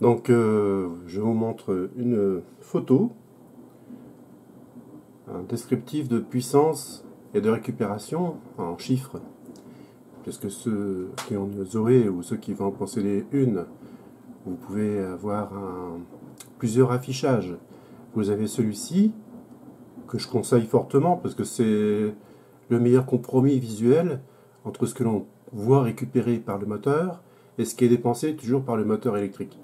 Donc euh, je vous montre une photo, un descriptif de puissance et de récupération en chiffres. Puisque ceux qui ont une Zoé ou ceux qui vont en posséder une, vous pouvez avoir plusieurs affichages. Vous avez celui-ci, que je conseille fortement parce que c'est le meilleur compromis visuel entre ce que l'on voit récupéré par le moteur et ce qui est dépensé toujours par le moteur électrique.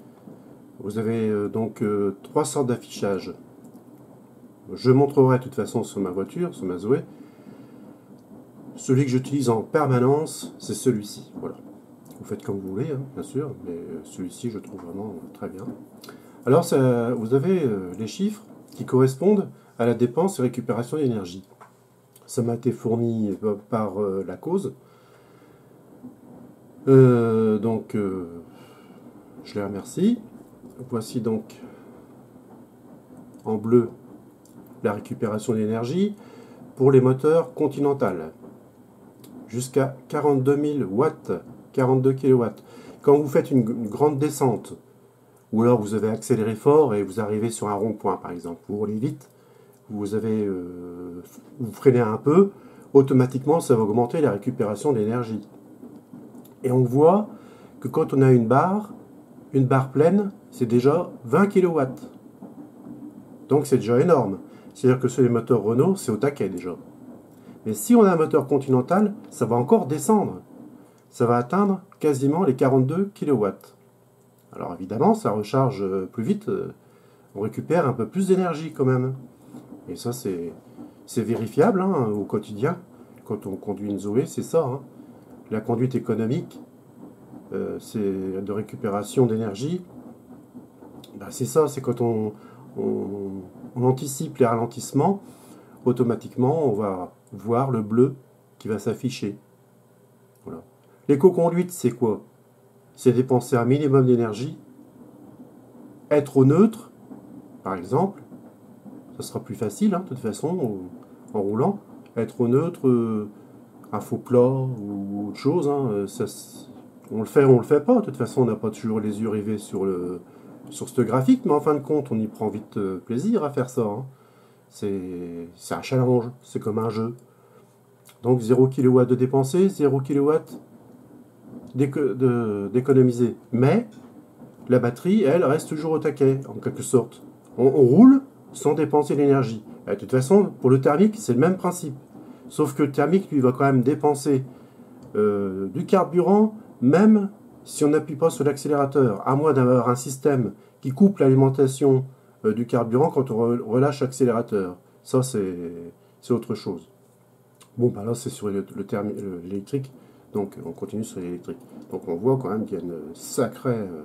Vous avez euh, donc euh, trois sortes d'affichage. Je montrerai de toute façon sur ma voiture, sur ma Zoé. Celui que j'utilise en permanence, c'est celui-ci. Voilà. Vous faites comme vous voulez, hein, bien sûr, mais euh, celui-ci, je trouve vraiment très bien. Alors, vous avez les chiffres qui correspondent à la dépense et récupération d'énergie. Ça m'a été fourni par la cause. donc, je les remercie. Voici donc en bleu la récupération d'énergie pour les moteurs Continental. Jusqu'à 42 000 watts, 42 kW. Quand vous faites une, grande descente, ou alors vous avez accéléré fort et vous arrivez sur un rond-point par exemple, vous roulez vite, vous, avez, euh, vous freinez un peu, automatiquement ça va augmenter la récupération d'énergie. Et on voit que quand on a une barre, une barre pleine, c'est déjà 20 kW. Donc c'est déjà énorme. C'est-à-dire que sur les moteurs Renault, c'est au taquet déjà. Mais si on a un moteur Continental, ça va encore descendre. Ça va atteindre quasiment les 42 kW. Alors évidemment, ça recharge plus vite. On récupère un peu plus d'énergie quand même. Et ça, c'est vérifiable hein, au quotidien. Quand on conduit une Zoé, c'est ça. Hein. La conduite économique, euh, de récupération d'énergie. Bah, c'est ça, c'est quand on, anticipe les ralentissements, automatiquement on va voir le bleu qui va s'afficher. L'éco-conduite, c'est quoi? C'est dépenser un minimum d'énergie, être au neutre, par exemple, ça sera plus facile, hein, de toute façon, en, roulant, être au neutre, euh, un faux plat ou autre chose, hein, euh, ça, on le fait ou on le fait pas. De toute façon, on n'a pas toujours les yeux rivés sur, le, sur ce graphique, mais en fin de compte, on y prend vite euh, plaisir à faire ça. Hein. C'est un challenge, c'est comme un jeu. Donc 0 kW de dépenser, 0 kW d'économiser. Mais la batterie, elle, reste toujours au taquet, en quelque sorte. On, roule sans dépenser l'énergie. De toute façon, pour le thermique, c'est le même principe. Sauf que le thermique, lui, va quand même dépenser euh, du carburant même si on n'appuie pas sur l'accélérateur, à moins d'avoir un système qui coupe l'alimentation euh, du carburant quand on relâche l'accélérateur. Ça, c'est autre chose. Bon, bah là, c'est sur l'électrique, donc on continue sur l'électrique. Donc on voit quand même qu'il y a une sacrée euh,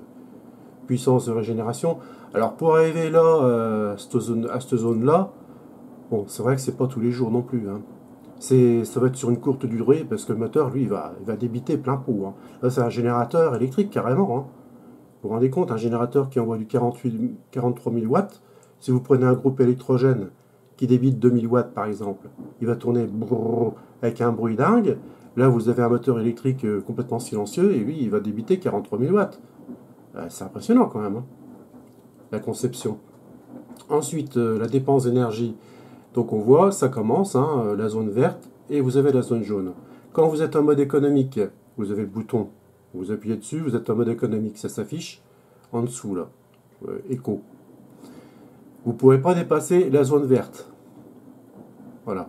puissance de régénération. Alors pour arriver là, euh, à cette zone-là, bon, c'est vrai que c'est pas tous les jours non plus. Hein ça va être sur une courte durée parce que le moteur, lui, va, débiter plein pot. Hein. C'est un générateur électrique carrément. Hein. Vous vous rendez compte, un générateur qui envoie du 48, 43 000 watts, si vous prenez un groupe électrogène qui débite 2000 watts par exemple, il va tourner avec un bruit dingue. Là, vous avez un moteur électrique euh, complètement silencieux et lui, il va débiter 43 000 watts. Euh, c'est impressionnant quand même, hein. la conception. Ensuite, euh, la dépense d'énergie. Donc on voit, ça commence, hein, euh, la zone verte, et vous avez la zone jaune. Quand vous êtes en mode économique, vous avez le bouton, vous appuyez dessus, vous êtes en mode économique, ça s'affiche en dessous là, euh, écho. Vous ne pourrez pas dépasser la zone verte. Voilà.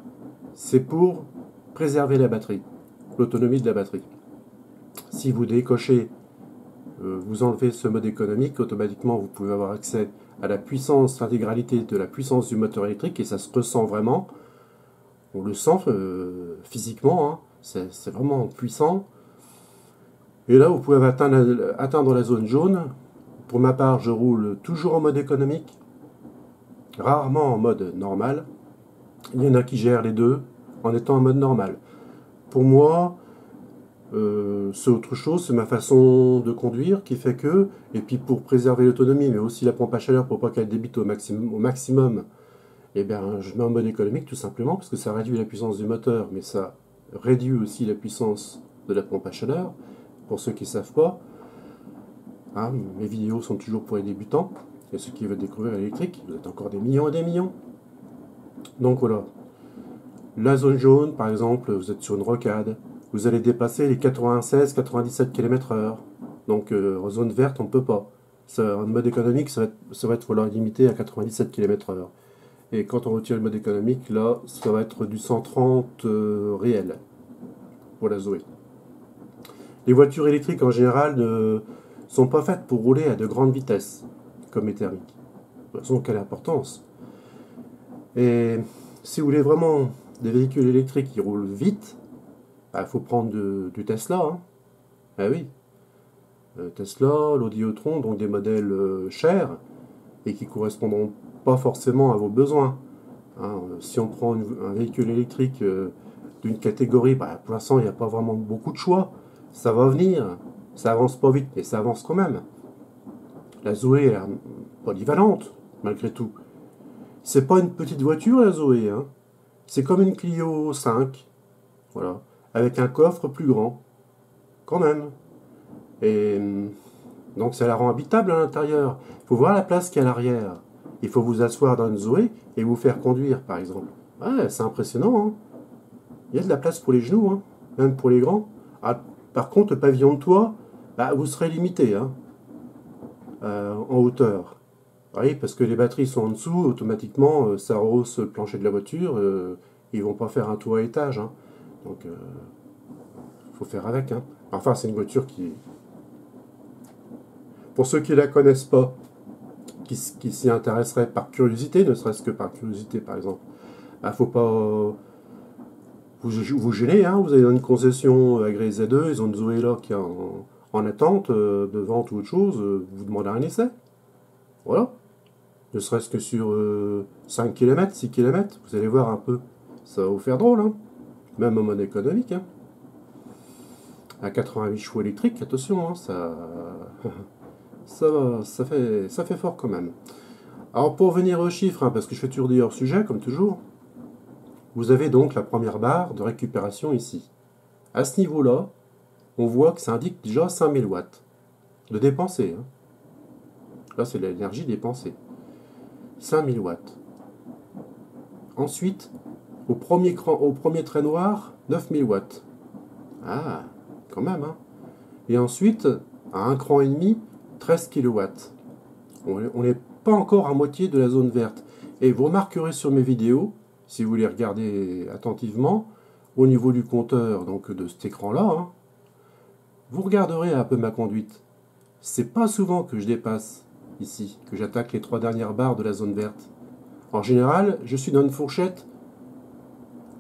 C'est pour préserver la batterie, l'autonomie de la batterie. Si vous décochez, vous enlevez ce mode économique, automatiquement vous pouvez avoir accès à la puissance, l'intégralité de la puissance du moteur électrique et ça se ressent vraiment. On le sent euh, physiquement, hein. c'est vraiment puissant. Et là, vous pouvez atteindre la zone jaune. Pour ma part, je roule toujours en mode économique, rarement en mode normal. Il y en a qui gèrent les deux en étant en mode normal. Pour moi, euh, c'est autre chose, c'est ma façon de conduire qui fait que, et puis pour préserver l'autonomie, mais aussi la pompe à chaleur pour pas qu'elle débite au maximum, au eh bien, je mets en mode économique tout simplement parce que ça réduit la puissance du moteur, mais ça réduit aussi la puissance de la pompe à chaleur, pour ceux qui ne savent pas. Hein, mes vidéos sont toujours pour les débutants. Et ceux qui veulent découvrir l'électrique, vous êtes encore des millions et des millions. Donc voilà. La zone jaune, par exemple, vous êtes sur une rocade. Vous allez dépasser les 96-97 km/h. Donc, euh, zone verte, on ne peut pas. en mode économique, ça va être, limité à 97 km/h. Et quand on retire le mode économique, là, ça va être du 130 euh, réel pour la Zoé. Les voitures électriques en général ne sont pas faites pour rouler à de grandes vitesses, comme les thermiques. Ont quelle importance Et si vous voulez vraiment des véhicules électriques qui roulent vite, bah, faut prendre du Tesla. Hein. Ah oui. Euh, Tesla, l'Audiotron, donc des modèles euh, chers et qui correspondront pas forcément à vos besoins. Hein. si on prend un véhicule électrique euh, d'une catégorie, bah, pour l'instant il n'y a pas vraiment beaucoup de choix. Ça va venir, ça avance pas vite, mais ça avance quand même. La Zoé est polyvalente, malgré tout. C'est pas une petite voiture la Zoé, hein. C'est comme une Clio 5, voilà, avec un coffre plus grand, quand même. Et donc ça la rend habitable à l'intérieur. Il faut voir la place qu'il y a à l'arrière. Il faut vous asseoir dans une Zoé et vous faire conduire, par exemple. Ouais, c'est impressionnant. Hein. Il y a de la place pour les genoux, hein, même pour les grands. Ah, par contre, le pavillon de toit, bah, vous serez limité hein, euh, en hauteur. Oui, parce que les batteries sont en dessous, automatiquement, euh, ça rehausse le plancher de la voiture. Euh, ils vont pas faire un toit à étage. Donc, il faut faire avec. Hein. Enfin, c'est une voiture qui... Pour ceux qui ne la connaissent pas, qui, s'y intéresseraient par curiosité, ne serait-ce que par curiosité, par exemple, il bah, ne faut pas vous, gêner. Hein. Vous allez dans une concession agréée Z2, ils ont une Zoé qui est en, attente de vente ou autre chose, vous demandez un essai. Voilà ne serait-ce que sur 5 km, 6 km, vous allez voir un peu, ça va vous faire drôle, hein même en mode économique. Hein à 88 chevaux électriques, attention, hein, ça, ça, ça, fait, ça fait fort quand même. Alors pour venir aux chiffres, hein, parce que je fais toujours hors sujet, comme toujours, vous avez donc la première barre de récupération ici. À ce niveau-là, on voit que ça indique déjà 5000 watts de dépensée. Hein. Là, c'est l'énergie dépensée. 5000 watts. Ensuite, au premier, au premier trait noir, 9000 watts. Ah, quand même, hein. Et ensuite, à un cran et demi, 13 kW. On n'est pas encore à moitié de la zone verte. Et vous remarquerez sur mes vidéos, si vous les regardez attentivement, au niveau du compteur donc de cet écran-là, hein, vous regarderez un peu ma conduite. C'est pas souvent que je dépasse ici, que j'attaque les trois dernières barres de la zone verte. En général, je suis dans une fourchette.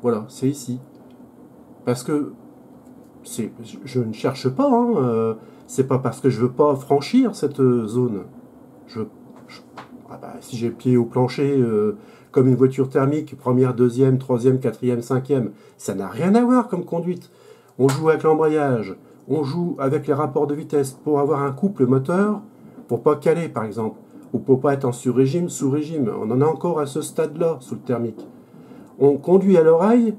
Voilà, c'est ici. Parce que je ne cherche pas, hein, euh, c'est pas parce que je veux pas franchir cette zone. Je, ah bah, si j'ai le pied au plancher euh, comme une voiture thermique, première, deuxième, troisième, quatrième, cinquième, ça n'a rien à voir comme conduite. On joue avec l'embrayage, on joue avec les rapports de vitesse pour avoir un couple moteur, pour pas caler par exemple, ou pour pas être en sur-régime, sous-régime. On en a encore à ce stade-là, sous le thermique. On conduit à l'oreille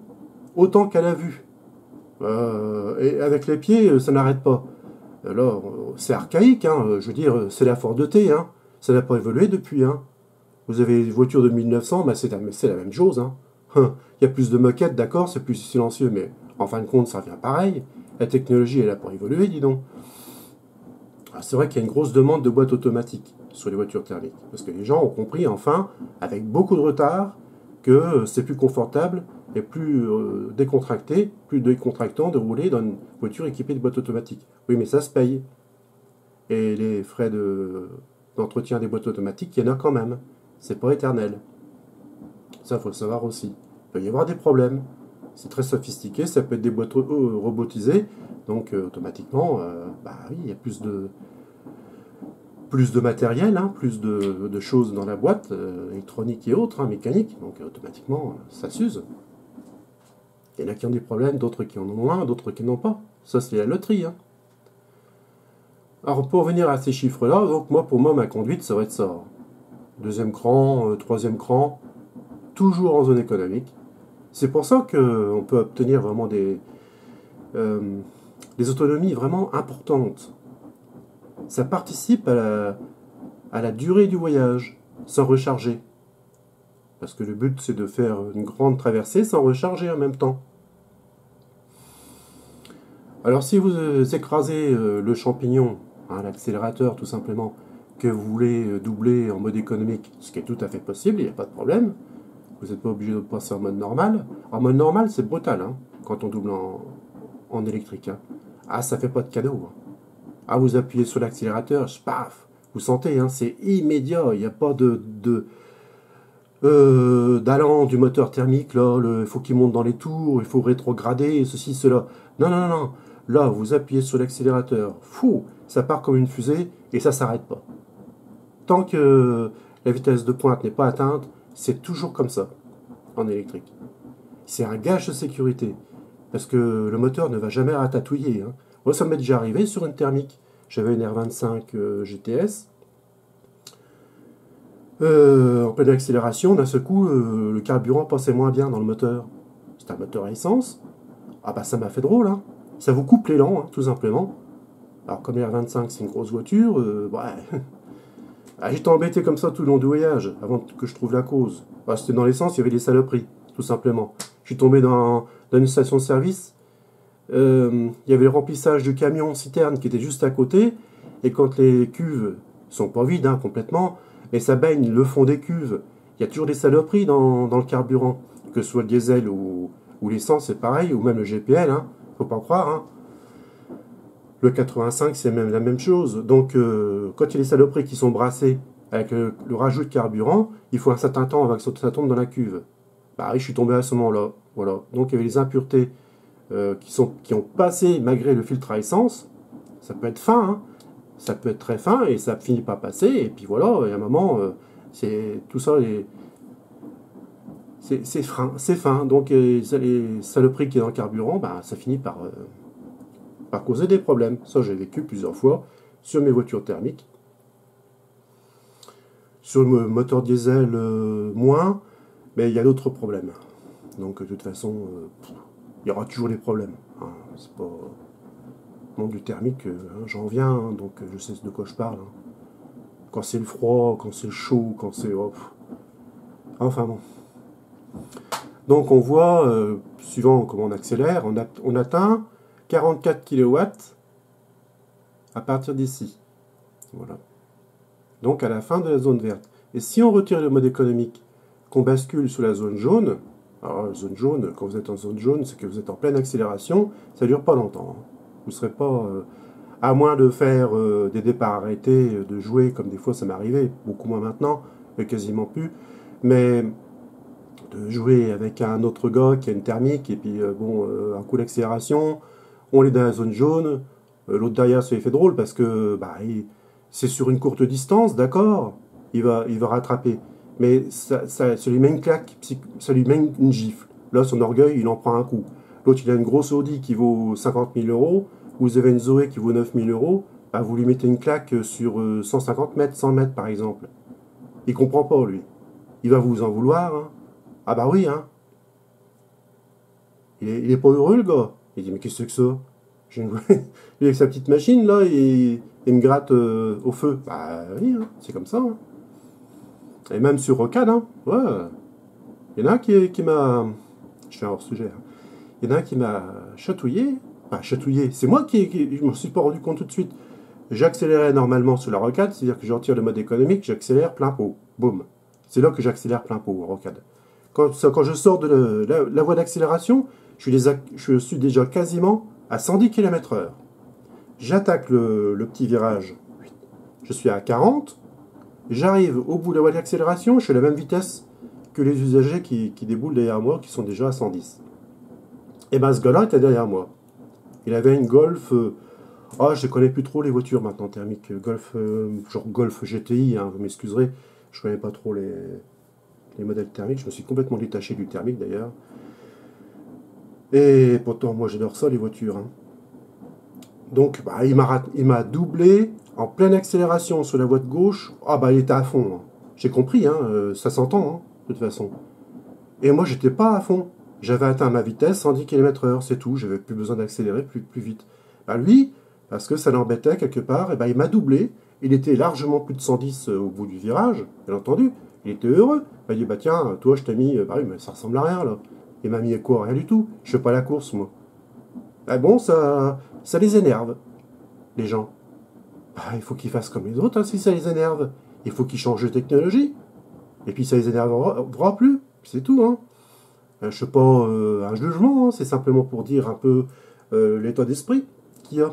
autant qu'à la vue. Euh, et avec les pieds, ça n'arrête pas. Alors, c'est archaïque, hein, je veux dire, c'est la Ford T, hein. ça n'a pas évolué depuis. Hein. Vous avez des voitures de 1900, bah c'est la, même chose. Hein. Il y a plus de moquettes, d'accord, c'est plus silencieux, mais en fin de compte, ça revient pareil. La technologie, elle n'a pas évolué, dis donc. Ah, c'est vrai qu'il y a une grosse demande de boîtes automatiques sur les voitures thermiques. Parce que les gens ont compris, enfin, avec beaucoup de retard, que c'est plus confortable et plus euh, décontracté, plus décontractant de rouler dans une voiture équipée de boîtes automatiques. Oui, mais ça se paye. Et les frais d'entretien des boîtes automatiques, il y en a quand même. C'est pas éternel. Ça, faut le savoir aussi. Il peut y avoir des problèmes. C'est très sophistiqué, ça peut être des boîtes euh, robotisées, donc euh, automatiquement, euh, bah oui, il y a plus de, plus de matériel, hein, plus de, choses dans la boîte, électronique et autres, hein, mécanique, donc automatiquement, ça s'use. Il y en a qui ont des problèmes, d'autres qui en ont moins, d'autres qui n'ont pas. Ça, c'est la loterie. Hein. Alors, pour revenir à ces chiffres-là, donc moi, pour moi, ma conduite, ça va être ça. Deuxième cran, troisième cran, toujours en zone économique. C'est pour ça qu'on peut obtenir vraiment des, euh, des autonomies vraiment importantes. Ça participe à la, la durée du voyage, sans recharger. Parce que le but, c'est de faire une grande traversée sans recharger en même temps. Alors si vous euh, écrasez euh, le champignon, hein, l'accélérateur tout simplement, que vous voulez euh, doubler en mode économique, ce qui est tout à fait possible, il n'y a pas de problème, vous n'êtes pas obligé de passer en mode normal. En mode normal, c'est brutal hein, quand on double en, électrique. Hein. Ah, ça fait pas de cadeau. Ah, vous appuyez sur l'accélérateur, paf, vous sentez, c'est immédiat, il n'y a pas de, euh, d'allant du moteur thermique, là, il faut qu'il monte dans les tours, il faut rétrograder, ceci, cela. Non, non, non, non. Là, vous appuyez sur l'accélérateur, fou, ça part comme une fusée et ça s'arrête pas. Tant que la vitesse de pointe n'est pas atteinte, c'est toujours comme ça en électrique. C'est un gage de sécurité parce que le moteur ne va jamais ratatouiller. Hein. Moi, ça m'est déjà arrivé sur une thermique. J'avais une R25 euh, GTS en pleine accélération, d'un seul coup, euh, le carburant passait moins bien dans le moteur. C'est un moteur à essence. Ah bah ça m'a fait drôle, hein. Ça vous coupe l'élan, hein, tout simplement. Alors comme r 25 c'est une grosse voiture, euh, ouais. Ah, j'étais embêté comme ça tout le long du voyage, avant que je trouve la cause. Bah, C'était dans l'essence, il y avait des saloperies, tout simplement. Je suis tombé dans, dans une station service. il y avait le remplissage du camion citerne qui était juste à côté. Et quand les cuves sont pas vides hein, complètement, mais ça baigne le fond des cuves. Il y a toujours des saloperies dans, le carburant, que ce soit le diesel ou, l'essence, c'est pareil, ou même le GPL, hein, faut pas croire. Hein. Le 85, c'est même la même chose. Donc, euh, quand il y a des saloperies qui sont brassées avec le, rajout de carburant, il faut un certain temps avant que ça tombe dans la cuve. Bah je suis tombé à ce moment-là. Voilà. Donc, il y avait des impuretés euh, qui, sont, qui ont passé malgré le filtre à essence. Ça peut être fin, hein ça peut être très fin et ça finit par passer. Et puis voilà, et à un moment, euh, c'est tout ça, c'est fin, c'est fin. Donc euh, les saloperies qui est dans le carburant, bah, ça finit par, par causer des problèmes. Ça, j'ai vécu plusieurs fois sur mes voitures thermiques. Sur le moteur diesel, moins, mais il y a d'autres problèmes. Donc de toute façon, il y aura toujours des problèmes. Hein. C'est pas monde du thermique, euh, hein, j'en viens, hein, donc euh, je sais de quoi je parle. Quand c'est le froid, quand c'est le chaud, quand c'est... enfin bon. Donc on voit, euh, suivant comment on accélère, on, on, atteint 44 kW à partir d'ici. Voilà. Donc à la fin de la zone verte. Et si on retire le mode économique, qu'on bascule sous la zone jaune, alors zone jaune, quand vous êtes en zone jaune, c'est que vous êtes en pleine accélération, ça dure pas longtemps. Vous ne serez pas, euh, à moins de faire euh, des départs arrêtés, euh, de jouer comme des fois ça m'arrivait, beaucoup moins maintenant, mais quasiment plus, mais de jouer avec un autre gars qui a une thermique, et puis bon, un coup d'accélération, on est dans la zone jaune, l'autre derrière se fait drôle parce que bah, c'est sur une courte distance, d'accord, il va, il va rattraper. Mais ça, ça, lui met une claque, ça lui met une gifle. Là, son orgueil, il en prend un coup. L'autre, il a une grosse Audi qui vaut 50 000 euros. Vous avez une Zoé qui vaut 9 000 euros. Bah, vous lui mettez une claque sur 150 euh, mètres, 100 mètres par exemple. Il comprend pas, lui. Il va vous en vouloir. Hein. Ah bah oui, hein. Il est, pas heureux, le gars. Il dit, mais qu'est-ce que c'est que ça? Une... Il avec sa petite machine, là, et il me gratte euh, au feu. Bah oui, hein. c'est comme ça. Hein. Et même sur Rocade, hein. Ouais. Il y en a un qui, qui m'a... Je fais un hors-sujet. Hein. Il y en a un qui m'a chatouillé. Enfin, chatouillé. C'est moi qui, je ne me suis pas rendu compte tout de suite. J'accélérais normalement sur la rocade, c'est-à-dire que je retire le mode économique, j'accélère plein pot. Boum. C'est là que j'accélère plein pot en rocade. Quand, quand je sors de la, voie d'accélération, je, je, suis déjà quasiment à 110 km/h. J'attaque le, petit virage. Je suis à 40. J'arrive au bout de la voie d'accélération, je suis à la même vitesse que les usagers qui, déboulent derrière moi, qui sont déjà à 110. Et bien ce gars-là était derrière moi. Il avait une Golf. Euh, ah, je ne connais plus trop les voitures maintenant thermiques. Golf, euh, genre Golf GTI, hein, vous m'excuserez. Je ne connais pas trop les, les modèles thermiques. Je me suis complètement détaché du thermique d'ailleurs. Et pourtant, moi j'adore ça, les voitures. Hein. Donc, bah, il m'a doublé en pleine accélération sur la voie de gauche. Ah, bah, il était à fond. Hein. J'ai compris, hein, euh, ça s'entend, de toute façon. Et moi, j'étais pas à fond. J'avais atteint ma vitesse 110 km/h, c'est tout, j'avais plus besoin d'accélérer plus, vite. Bah lui, parce que ça l'embêtait quelque part, et ben il m'a doublé. Il était largement plus de 110 au bout du virage, bien entendu. Il était heureux. Il m'a dit Bah tiens, toi je t'ai mis. Bah oui, mais ça ressemble à rien là. Il m'a mis quoi Rien du tout. Je fais pas la course moi. Ah bon, ça, ça les énerve, les gens. Bah, il faut qu'ils fassent comme les autres hein, si ça les énerve. Il faut qu'ils changent de technologie. Et puis ça les énervera plus. C'est tout. Hein. Euh, je sais pas euh, un jugement, hein. c'est simplement pour dire un peu euh, l'état d'esprit qu'il y a.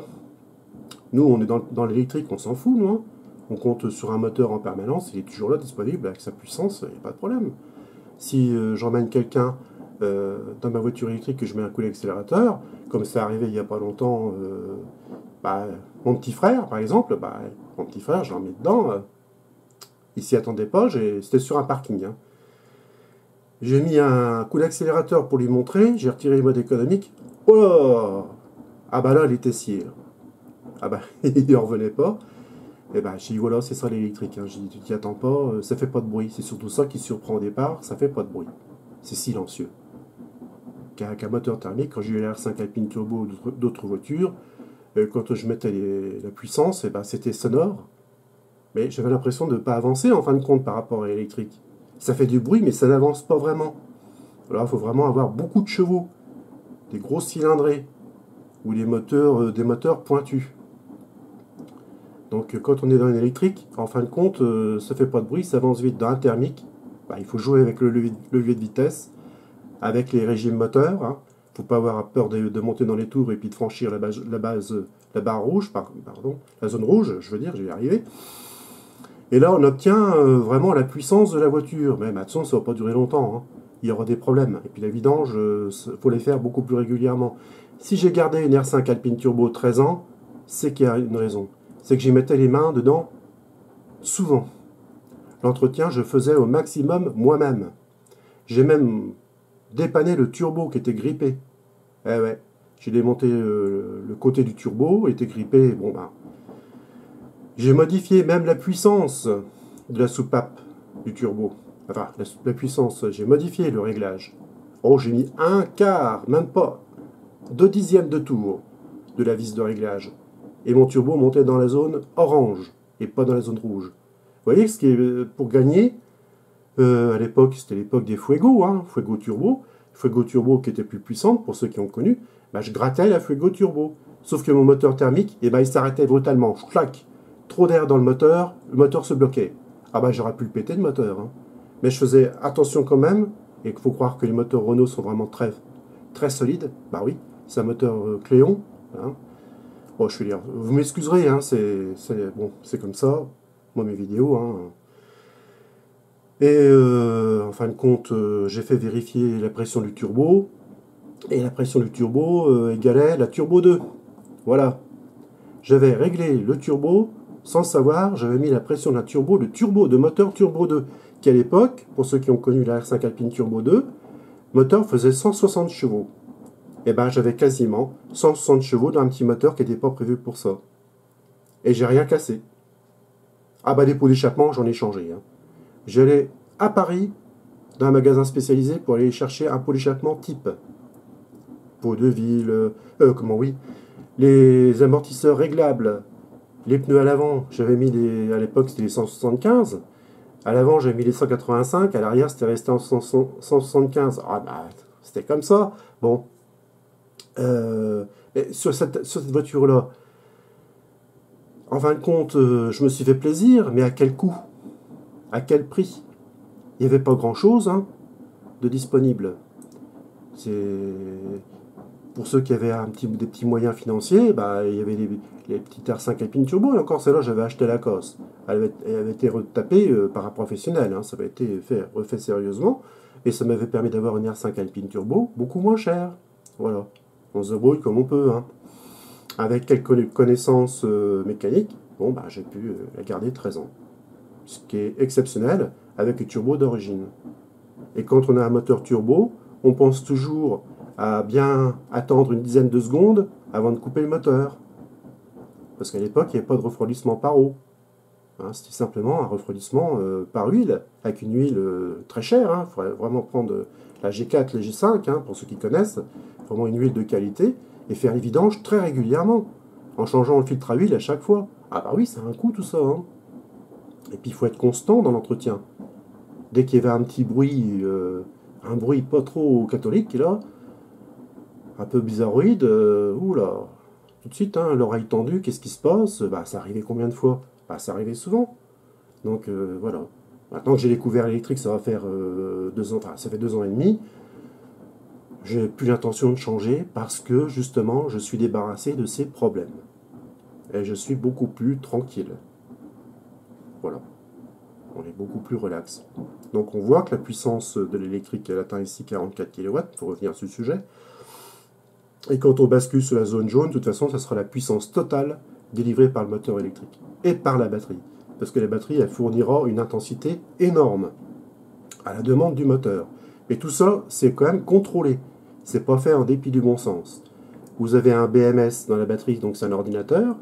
Nous, on est dans, l'électrique, on s'en fout, nous. Hein. On compte sur un moteur en permanence, il est toujours là, disponible, avec sa puissance, il n'y a pas de problème. Si j'emmène quelqu'un dans ma voiture électrique que je mets un coup d'accélérateur, comme c'est arrivé il n'y a pas longtemps, bah, mon petit frère, par exemple, bah, mon petit frère, j'en mets dedans, il s'y attendait pas, c'était sur un parking. Hein. J'ai mis un coup d'accélérateur pour lui montrer, j'ai retiré le mode économique. Oh là Ah bah là, il était scié. Ah bah, il ne revenait pas. Et bah, j'ai dit voilà, c'est ça l'électrique. Hein. J'ai dit, tu t'y attends pas, euh, ça fait pas de bruit. C'est surtout ça qui surprend au départ, ça fait pas de bruit. C'est silencieux. Qu'un moteur thermique, quand j'ai eu la R5 Alpine Turbo ou d'autres voitures, euh, quand je mettais la puissance, et bah, c'était sonore. Mais j'avais l'impression de ne pas avancer en fin de compte par rapport à l'électrique. Ça fait du bruit, mais ça n'avance pas vraiment. Alors il faut vraiment avoir beaucoup de chevaux, des gros cylindrés, ou des moteurs, euh, des moteurs pointus. Donc quand on est dans une électrique, en fin de compte, euh, ça fait pas de bruit, ça avance vite. Dans un thermique, bah, il faut jouer avec le levier, de vitesse, avec les régimes moteurs. Il hein. ne faut pas avoir peur de, monter dans les tours et puis de franchir la base, la, barre rouge, pardon, la zone rouge, je veux dire, j'y arrivé. Et là, on obtient euh, vraiment la puissance de la voiture. Mais attention, ça ne va pas durer longtemps. Hein. Il y aura des problèmes. Et puis la vidange, il euh, faut les faire beaucoup plus régulièrement. Si j'ai gardé une R5 Alpine Turbo 13 ans, c'est qu'il y a une raison. C'est que j'y mettais les mains dedans souvent. L'entretien, je faisais au maximum moi-même. J'ai même dépanné le turbo qui était grippé. Eh ouais, j'ai démonté euh, le côté du turbo, était grippé. Bon ben, j'ai modifié même la puissance de la soupape du turbo. Enfin, la, puissance, j'ai modifié le réglage. Oh, j'ai mis un quart, même pas, deux dixièmes de tour de la vis de réglage. Et mon turbo montait dans la zone orange et pas dans la zone rouge. Vous voyez, ce qui est euh, pour gagner, euh, à l'époque, c'était l'époque des Fuego, hein, Fuego Turbo. Fuego Turbo qui était plus puissante, pour ceux qui ont connu, bah, je grattais la Fuego Turbo. Sauf que mon moteur thermique, eh ben, il s'arrêtait brutalement. Clac trop d'air dans le moteur, le moteur se bloquait. Ah bah j'aurais pu le péter le moteur. Hein. Mais je faisais attention quand même, et il faut croire que les moteurs Renault sont vraiment très, très solides. Bah oui, c'est un moteur euh, Cléon. Hein. Je vous m'excuserez, hein, c'est bon, comme ça, moi mes vidéos. Hein. Et euh, en fin de compte, euh, j'ai fait vérifier la pression du turbo, et la pression du turbo égalait la turbo 2. Voilà. J'avais réglé le turbo sans savoir, j'avais mis la pression d'un turbo, le turbo de moteur Turbo 2, qui à l'époque, pour ceux qui ont connu la R5 Alpine Turbo 2, moteur faisait 160 chevaux. Et eh ben j'avais quasiment 160 chevaux dans un petit moteur qui n'était pas prévu pour ça. Et j'ai rien cassé. Ah bah des pots d'échappement, j'en ai changé. Hein. J'allais à Paris, dans un magasin spécialisé, pour aller chercher un pot d'échappement type. Pot de ville, euh, comment oui, les amortisseurs réglables, les pneus à l'avant, j'avais mis des, à l'époque c'était les 175. À l'avant j'avais mis les 185, à l'arrière c'était resté en 175. Ah bah, c'était comme ça. Bon. Euh, sur cette, sur cette voiture-là, en fin de compte, euh, je me suis fait plaisir, mais à quel coût? À quel prix? Il n'y avait pas grand-chose hein, de disponible. C'est pour ceux qui avaient un petit, des petits moyens financiers, bah, il y avait les, petites R5 Alpine Turbo, et encore celle-là, j'avais acheté la cosse. Elle avait, été retapée euh, par un professionnel, hein. ça avait été fait, refait sérieusement, et ça m'avait permis d'avoir une R5 Alpine Turbo beaucoup moins chère. Voilà, on se débrouille comme on peut. Hein. Avec quelques connaissances euh, mécaniques, bon, bah, j'ai pu euh, la garder 13 ans. Ce qui est exceptionnel avec le turbo d'origine. Et quand on a un moteur turbo, on pense toujours à bien attendre une dizaine de secondes avant de couper le moteur. Parce qu'à l'époque, il n'y avait pas de refroidissement par eau. Hein, C'était simplement un refroidissement euh, par huile, avec une huile euh, très chère. Il hein. faudrait vraiment prendre la G4, la G5, hein, pour ceux qui connaissent, vraiment une huile de qualité, et faire les vidanges très régulièrement. en changeant le filtre à huile à chaque fois. Ah bah oui, c'est un coût tout ça. Et puis il faut être constant dans l'entretien. Dès qu'il y avait un petit bruit, euh, un bruit pas trop catholique, là, un peu bizarroïde, euh, oula, tout de suite, hein, l'oreille tendue, qu'est-ce qui se passe? Bah ça arrivait combien de fois? Bah ça arrivait souvent. Donc euh, voilà. Maintenant que j'ai découvert l'électrique, ça va faire deux ans, enfin ça fait deux ans et demi. J'ai plus l'intention de changer parce que justement je suis débarrassé de ces problèmes. Et je suis beaucoup plus tranquille. Voilà. On est beaucoup plus relax. Donc on voit que la puissance de l'électrique, elle atteint ici 44 kW, pour revenir sur le sujet. Et quand on bascule sur la zone jaune, de toute façon, ça sera la puissance totale délivrée par le moteur électrique et par la batterie. Parce que la batterie, elle fournira une intensité énorme à la demande du moteur. Mais tout ça, c'est quand même contrôlé. C'est pas fait en dépit du bon sens. Vous avez un BMS dans la batterie, donc c'est un ordinateur,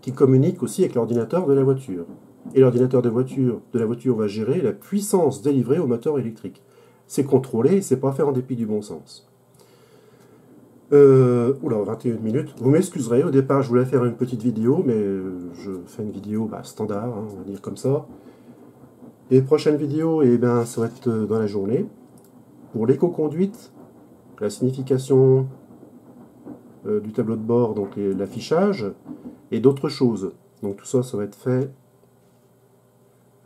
qui communique aussi avec l'ordinateur de la voiture et l'ordinateur de, voiture, de la voiture va gérer la puissance délivrée au moteur électrique. C'est contrôlé c'est pas fait en dépit du bon sens. Euh, oula, 21 minutes. Vous m'excuserez, au départ je voulais faire une petite vidéo, mais je fais une vidéo bah, standard, hein, on va dire comme ça. Et prochaine vidéo, eh ben, ça va être euh, dans la journée. Pour l'éco-conduite, la signification euh, du tableau de bord, donc l'affichage, et d'autres choses. Donc tout ça, ça va être fait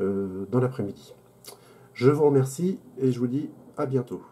dans l'après-midi. Je vous remercie et je vous dis à bientôt.